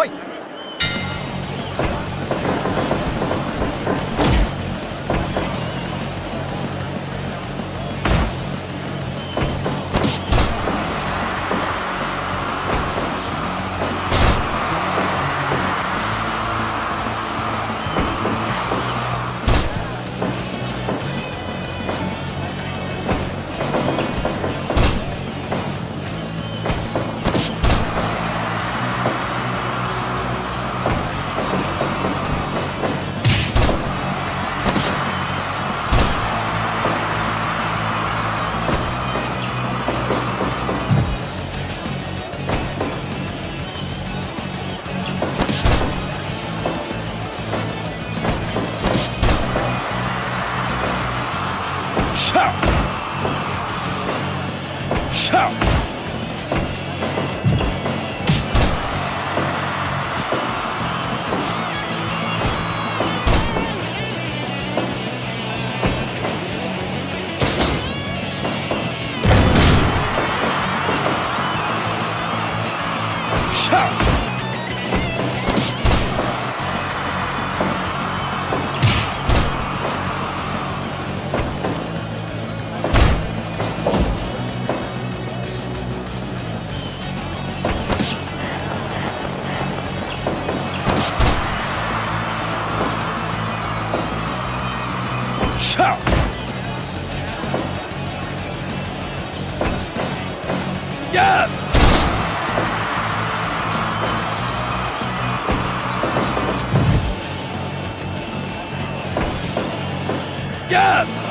は。Shout! Yeah! Yeah!